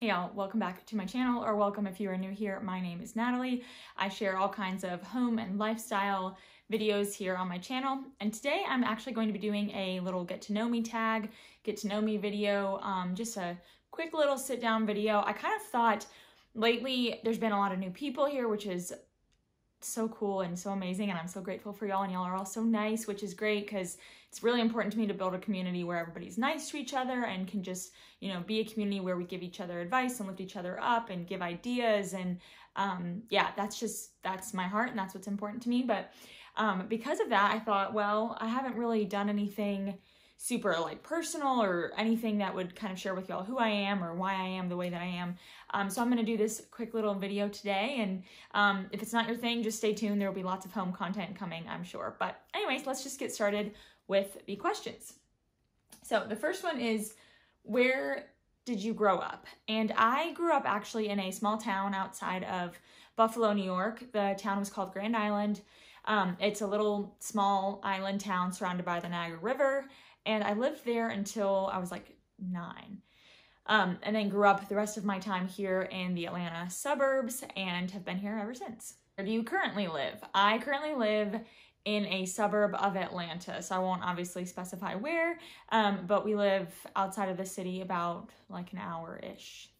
Hey y'all, welcome back to my channel, or welcome if you are new here. My name is Natalie. I share all kinds of home and lifestyle videos here on my channel, and today I'm actually going to be doing a little get to know me tag, get to know me video, um, just a quick little sit down video. I kind of thought lately there's been a lot of new people here, which is so cool and so amazing and I'm so grateful for y'all and y'all are all so nice which is great because it's really important to me to build a community where everybody's nice to each other and can just you know be a community where we give each other advice and lift each other up and give ideas and um, yeah that's just that's my heart and that's what's important to me but um, because of that I thought well I haven't really done anything super like personal or anything that would kind of share with y'all who I am or why I am the way that I am. Um, so I'm going to do this quick little video today. And um, if it's not your thing, just stay tuned. There will be lots of home content coming, I'm sure. But anyways, let's just get started with the questions. So the first one is, where did you grow up? And I grew up actually in a small town outside of Buffalo, New York. The town was called Grand Island. Um, it's a little small island town surrounded by the Niagara River and I lived there until I was like nine. Um, and then grew up the rest of my time here in the Atlanta suburbs and have been here ever since. Where do you currently live? I currently live in a suburb of Atlanta, so I won't obviously specify where, um, but we live outside of the city about like an hour-ish.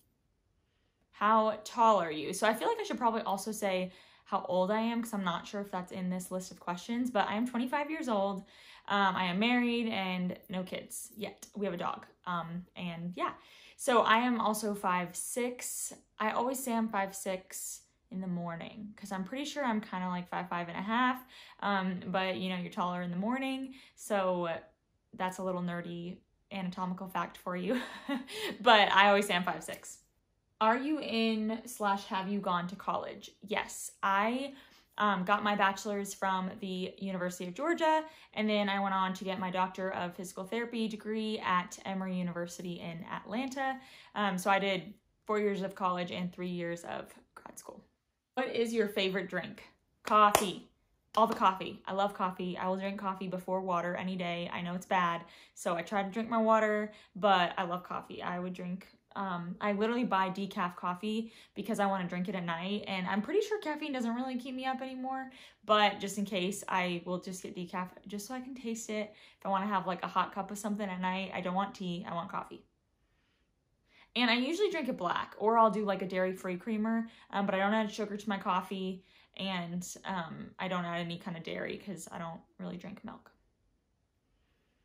How tall are you? So I feel like I should probably also say how old I am because I'm not sure if that's in this list of questions, but I am 25 years old. Um, I am married and no kids yet. We have a dog. Um, and yeah, so I am also five six. I always say I'm five six in the morning because I'm pretty sure I'm kind of like five five and a half. Um, but you know, you're taller in the morning, so that's a little nerdy anatomical fact for you. but I always say I'm five six. Are you in slash have you gone to college? Yes, I um, got my bachelor's from the University of Georgia, and then I went on to get my doctor of physical therapy degree at Emory University in Atlanta. Um, so I did four years of college and three years of grad school. What is your favorite drink? Coffee. All the coffee. I love coffee. I will drink coffee before water any day. I know it's bad, so I try to drink my water, but I love coffee. I would drink um, I literally buy decaf coffee because I want to drink it at night. And I'm pretty sure caffeine doesn't really keep me up anymore. But just in case, I will just get decaf just so I can taste it. If I want to have like a hot cup of something at night, I don't want tea, I want coffee. And I usually drink it black or I'll do like a dairy-free creamer, um, but I don't add sugar to my coffee and um, I don't add any kind of dairy because I don't really drink milk.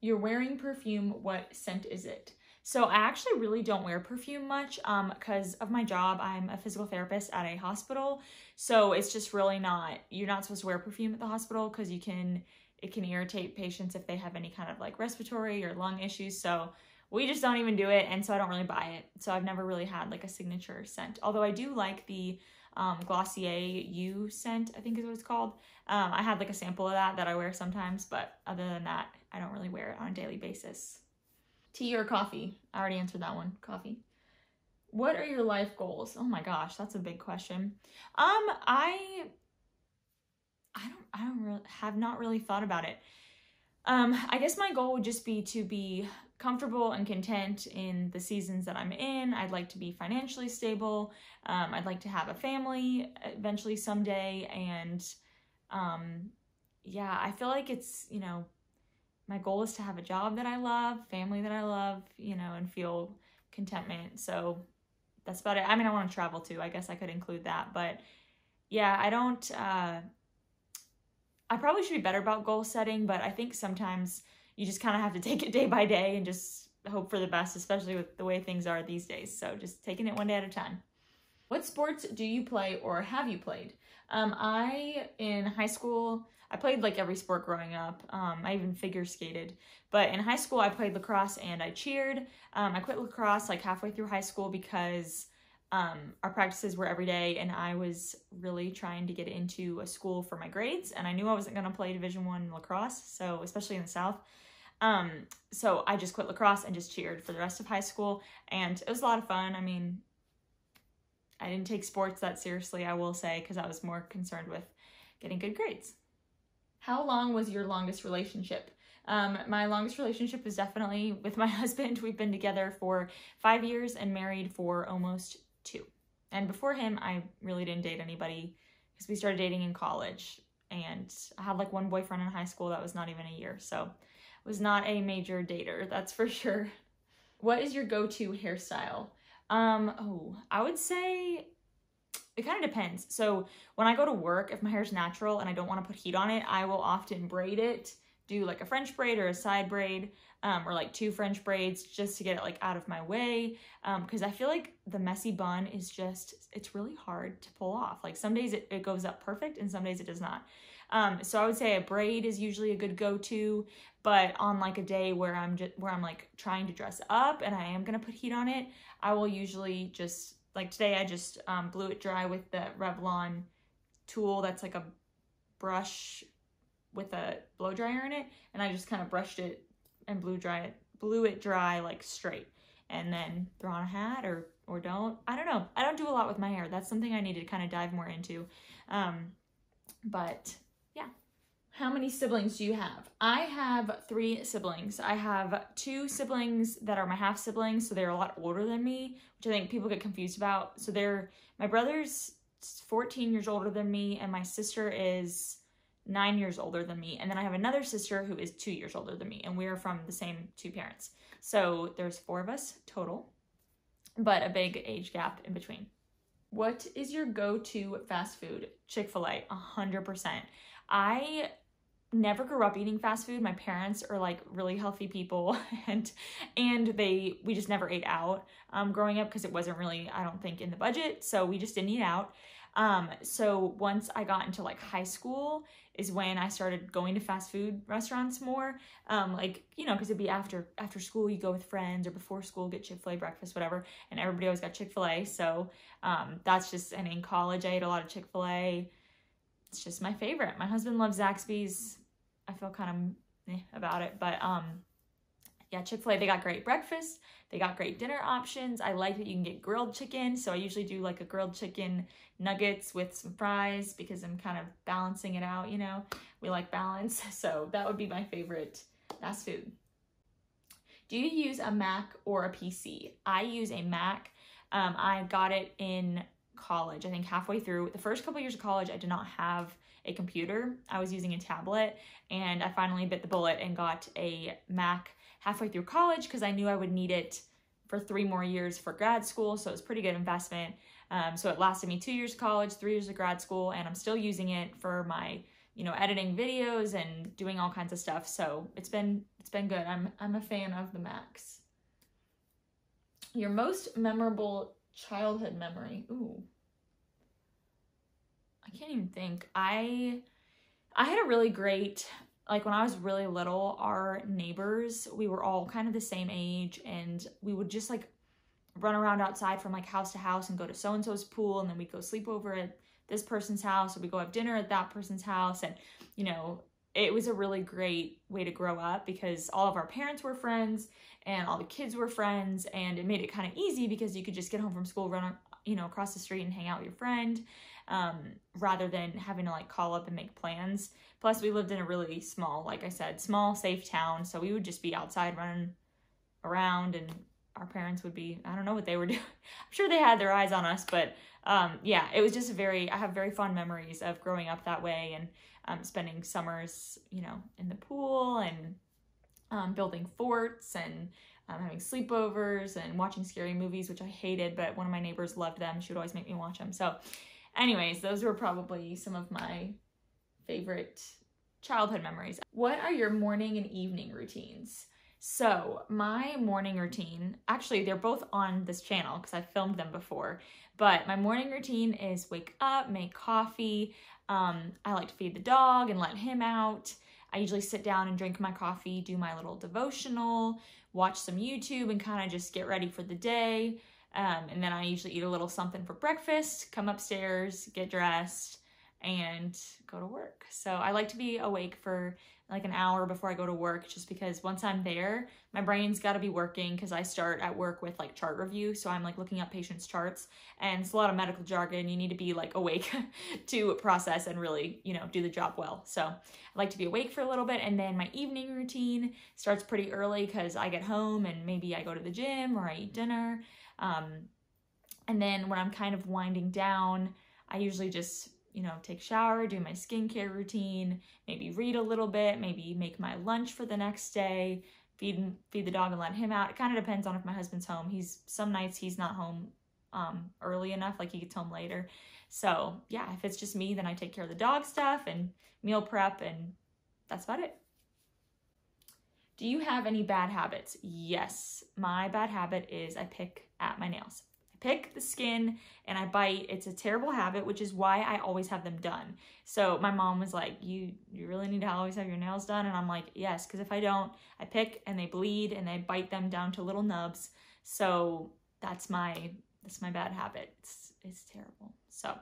You're wearing perfume, what scent is it? So I actually really don't wear perfume much because um, of my job. I'm a physical therapist at a hospital. So it's just really not, you're not supposed to wear perfume at the hospital because you can, it can irritate patients if they have any kind of like respiratory or lung issues. So we just don't even do it. And so I don't really buy it. So I've never really had like a signature scent. Although I do like the um, Glossier You scent, I think is what it's called. Um, I had like a sample of that that I wear sometimes, but other than that, I don't really wear it on a daily basis. Tea or coffee? I already answered that one. Coffee. What are your life goals? Oh my gosh, that's a big question. Um, I I don't I don't really have not really thought about it. Um, I guess my goal would just be to be comfortable and content in the seasons that I'm in. I'd like to be financially stable. Um, I'd like to have a family eventually someday. And um, yeah, I feel like it's, you know, my goal is to have a job that I love, family that I love, you know, and feel contentment. So that's about it. I mean, I want to travel too. I guess I could include that. But yeah, I don't, uh, I probably should be better about goal setting, but I think sometimes you just kind of have to take it day by day and just hope for the best, especially with the way things are these days. So just taking it one day at a time. What sports do you play or have you played? Um, I, in high school, I played like every sport growing up. Um, I even figure skated. But in high school, I played lacrosse and I cheered. Um, I quit lacrosse like halfway through high school because um, our practices were every day and I was really trying to get into a school for my grades. And I knew I wasn't going to play Division One lacrosse, so especially in the South. Um, so I just quit lacrosse and just cheered for the rest of high school. And it was a lot of fun. I mean, I didn't take sports that seriously, I will say, because I was more concerned with getting good grades. How long was your longest relationship? Um, my longest relationship is definitely with my husband. We've been together for five years and married for almost two. And before him, I really didn't date anybody because we started dating in college. And I had like one boyfriend in high school that was not even a year. So was not a major dater, that's for sure. What is your go-to hairstyle? Um, oh, I would say it kind of depends. So when I go to work, if my hair is natural and I don't want to put heat on it, I will often braid it, do like a French braid or a side braid, um, or like two French braids just to get it like out of my way. Um, cause I feel like the messy bun is just, it's really hard to pull off. Like some days it, it goes up perfect and some days it does not. Um, so I would say a braid is usually a good go-to, but on like a day where I'm just, where I'm like trying to dress up and I am going to put heat on it, I will usually just like today I just um, blew it dry with the Revlon tool that's like a brush with a blow dryer in it and I just kind of brushed it and blew dry it blew it dry like straight and then throw on a hat or or don't. I don't know. I don't do a lot with my hair. That's something I need to kind of dive more into. Um but yeah how many siblings do you have? I have three siblings. I have two siblings that are my half siblings, so they're a lot older than me, which I think people get confused about. So they're, my brother's 14 years older than me, and my sister is nine years older than me. And then I have another sister who is two years older than me, and we are from the same two parents. So there's four of us total, but a big age gap in between. What is your go-to fast food? Chick-fil-A, 100%. I never grew up eating fast food. My parents are like really healthy people and and they we just never ate out um, growing up because it wasn't really I don't think in the budget. So we just didn't eat out. Um, so once I got into like high school is when I started going to fast food restaurants more. Um, like, you know, because it'd be after after school you go with friends or before school get Chick-fil-A breakfast, whatever. And everybody always got Chick-fil-A. So um, that's just and in college I ate a lot of Chick-fil-A. It's just my favorite. My husband loves Zaxby's I feel kind of about it. But um, yeah, Chick-fil-A, they got great breakfast. They got great dinner options. I like that you can get grilled chicken. So I usually do like a grilled chicken nuggets with some fries because I'm kind of balancing it out, you know. We like balance. So that would be my favorite fast food. Do you use a Mac or a PC? I use a Mac. Um, I got it in college, I think halfway through. The first couple years of college, I did not have a computer. I was using a tablet and I finally bit the bullet and got a Mac halfway through college because I knew I would need it for three more years for grad school. So it was pretty good investment. Um, so it lasted me two years of college, three years of grad school, and I'm still using it for my, you know, editing videos and doing all kinds of stuff. So it's been it's been good. I'm I'm a fan of the Macs. Your most memorable childhood memory. Ooh. I can't even think. I I had a really great like when I was really little, our neighbors, we were all kind of the same age and we would just like run around outside from like house to house and go to so and so's pool and then we'd go sleep over at this person's house or we go have dinner at that person's house and you know it was a really great way to grow up because all of our parents were friends and all the kids were friends and it made it kind of easy because you could just get home from school run you know across the street and hang out with your friend um, rather than having to like call up and make plans. Plus, we lived in a really small, like I said, small, safe town. So we would just be outside running around and our parents would be, I don't know what they were doing. I'm sure they had their eyes on us, but um, yeah, it was just a very, I have very fond memories of growing up that way and um, spending summers, you know, in the pool and um, building forts and um, having sleepovers and watching scary movies, which I hated, but one of my neighbors loved them. She would always make me watch them. So Anyways, those were probably some of my favorite childhood memories. What are your morning and evening routines? So my morning routine, actually they're both on this channel because I filmed them before, but my morning routine is wake up, make coffee. Um, I like to feed the dog and let him out. I usually sit down and drink my coffee, do my little devotional, watch some YouTube and kind of just get ready for the day. Um, and then I usually eat a little something for breakfast, come upstairs, get dressed, and go to work. So I like to be awake for like an hour before I go to work just because once I'm there, my brain's got to be working because I start at work with like chart review. So I'm like looking up patients' charts and it's a lot of medical jargon. You need to be like awake to process and really, you know, do the job well. So I like to be awake for a little bit. And then my evening routine starts pretty early because I get home and maybe I go to the gym or I eat dinner. Um, and then when I'm kind of winding down, I usually just you know, take shower, do my skincare routine, maybe read a little bit, maybe make my lunch for the next day, feed feed the dog and let him out. It kind of depends on if my husband's home. He's some nights he's not home um, early enough, like he gets home later. So yeah, if it's just me, then I take care of the dog stuff and meal prep, and that's about it. Do you have any bad habits? Yes, my bad habit is I pick at my nails I pick the skin and I bite. It's a terrible habit, which is why I always have them done. So my mom was like, "You you really need to always have your nails done." And I'm like, "Yes, because if I don't, I pick and they bleed and I bite them down to little nubs." So that's my that's my bad habit. It's it's terrible. So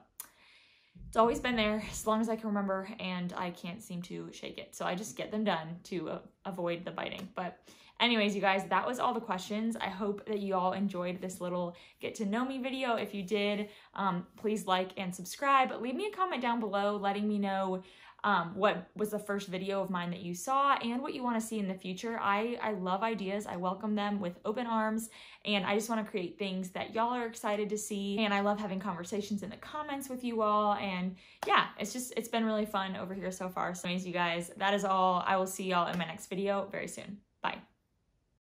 it's always been there as long as I can remember and I can't seem to shake it. So I just get them done to avoid the biting. But Anyways, you guys, that was all the questions. I hope that you all enjoyed this little get to know me video. If you did, um, please like and subscribe. Leave me a comment down below letting me know um, what was the first video of mine that you saw and what you want to see in the future. I, I love ideas. I welcome them with open arms and I just want to create things that y'all are excited to see. And I love having conversations in the comments with you all. And yeah, it's just, it's been really fun over here so far. So anyways, you guys, that is all. I will see y'all in my next video very soon.